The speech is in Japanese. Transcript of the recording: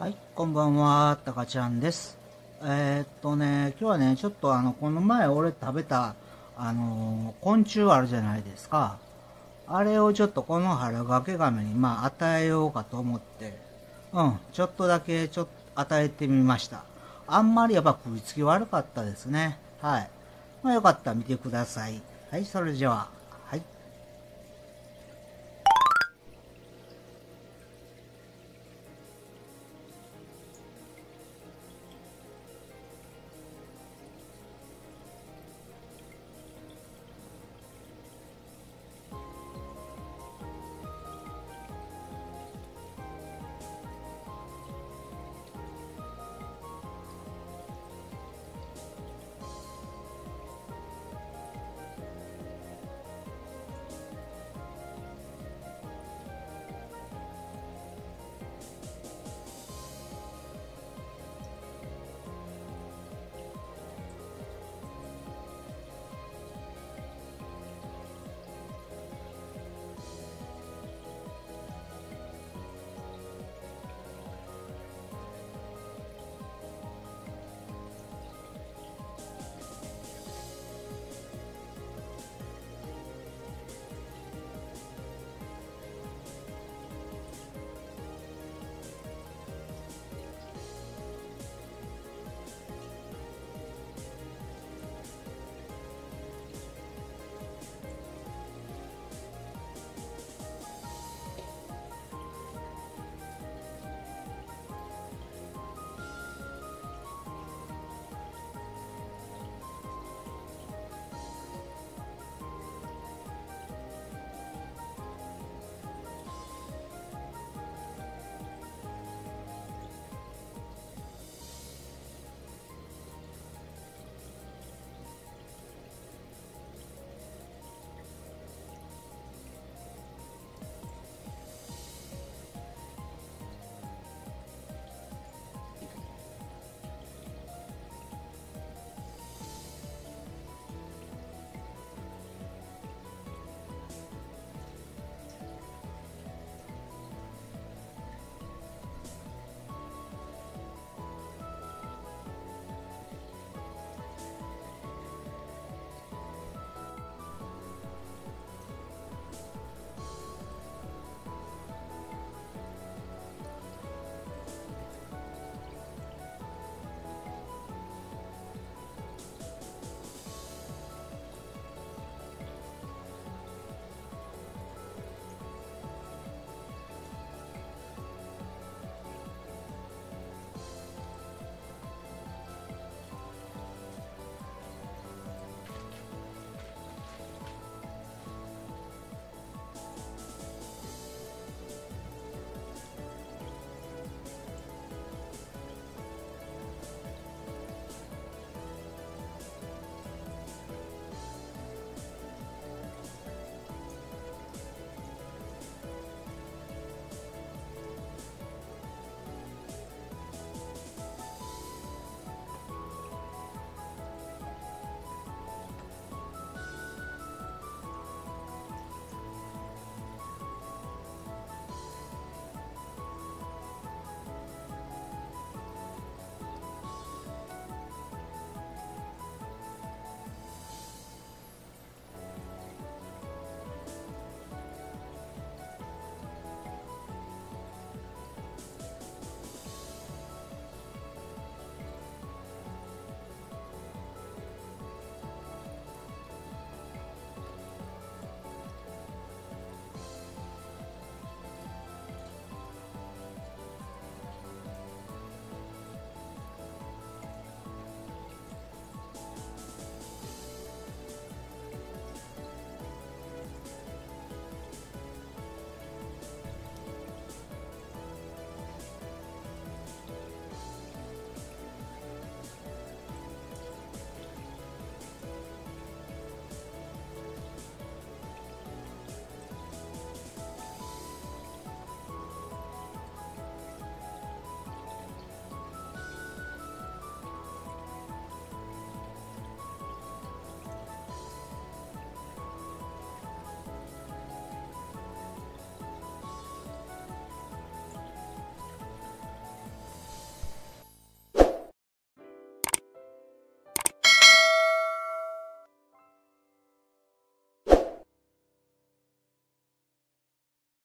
はい、こんばんは、たかちゃんです。えーっとね、今日はね、ちょっとあの、この前俺食べた、あのー昆虫あるじゃないですか。あれをちょっとこの春ガケガメに、まあ、与えようかと思って、うん、ちょっとだけ、ちょっと与えてみました。あんまりやっぱ食いつき悪かったですね。はい。まあ、よかったら見てください。はい、それでは。